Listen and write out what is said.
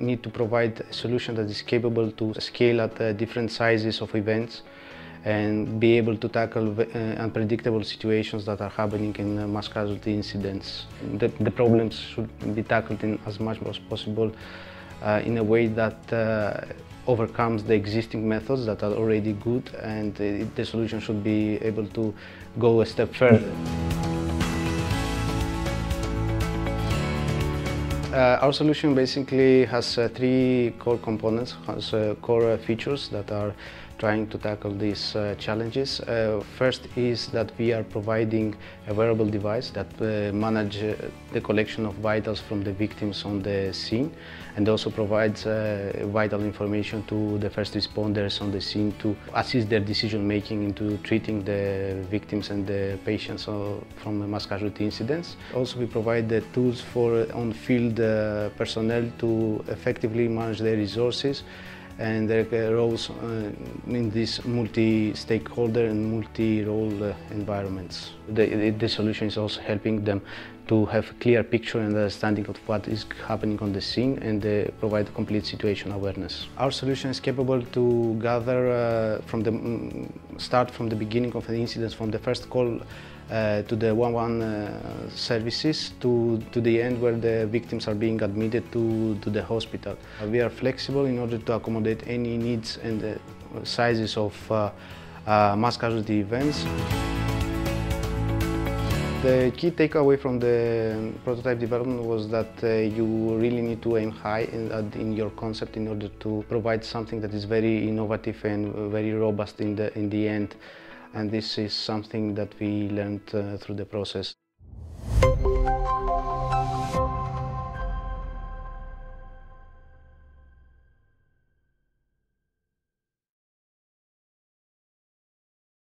need to provide a solution that is capable to scale at uh, different sizes of events and be able to tackle uh, unpredictable situations that are happening in uh, mass casualty incidents. The, the, problems should be tackled in as much as possible uh, in a way that uh, overcomes the existing methods that are already good and uh, the solution should be able to go a step further. Uh, our solution basically has uh, three core components, has uh, core features that are trying to tackle these uh, challenges. Uh, first is that we are providing a wearable device that uh, manages the collection of vitals from the victims on the scene and also provides vital information to the first responders on the scene to assist their decision making into treating the victims and the patients from mass casualty incidents. Also we provide the tools for on-field personnel to effectively manage their resources and their roles uh, in these multi-stakeholder and multi-role uh, environments. The, the, solution is also helping them to have a clear picture and understanding of what is happening on the scene and uh, provide complete situation awareness. Our solution is capable to gather uh, from the mm, start from the beginning of the incident, from the first call uh, to the 1-1 uh, services to, to the end where the victims are being admitted to, to the hospital. Uh, we are flexible in order to accommodate any needs and uh, sizes of uh, mass casualty events. The key takeaway from the prototype development was that uh, you really need to aim high in, uh, in, your concept in order to provide something that is very innovative and very robust in the, in the end and this is something that we learned uh, through the process.